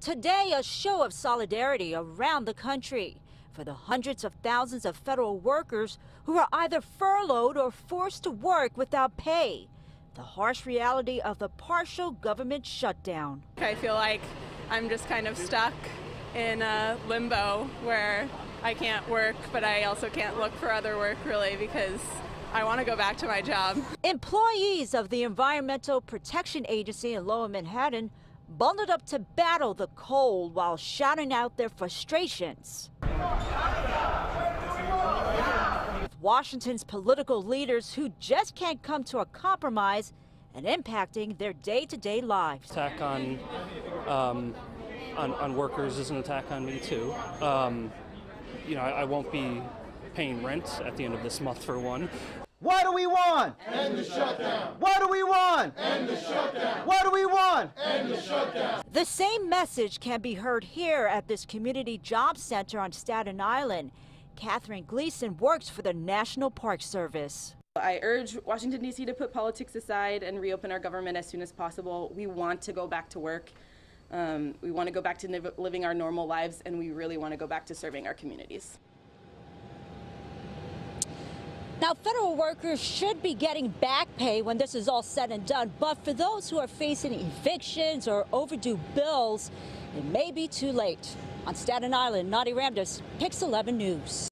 Today, a show of solidarity around the country for the hundreds of thousands of federal workers who are either furloughed or forced to work without pay. The harsh reality of the partial government shutdown. I feel like I'm just kind of stuck in a limbo where I can't work, but I also can't look for other work really because I want to go back to my job. Employees of the Environmental Protection Agency in Lower Manhattan bundled up to battle the cold while shouting out their frustrations. Washington's political leaders who just can't come to a compromise and impacting their day-to-day lives. Attack on, um, on, on workers is an attack on me too. Um, you know, I, I won't be paying rent at the end of this month for one. What do we want? End the shutdown. What do we want? End the shutdown. What do we want? End the shutdown. The same message can be heard here at this community job center on Staten Island. Catherine Gleason works for the National Park Service. I urge Washington, D.C. to put politics aside and reopen our government as soon as possible. We want to go back to work. Um, we want to go back to living our normal lives, and we really want to go back to serving our communities. Now, federal workers should be getting back pay when this is all said and done, but for those who are facing evictions or overdue bills, it may be too late. On Staten Island, Nadi Ramdas, Pix 11 News.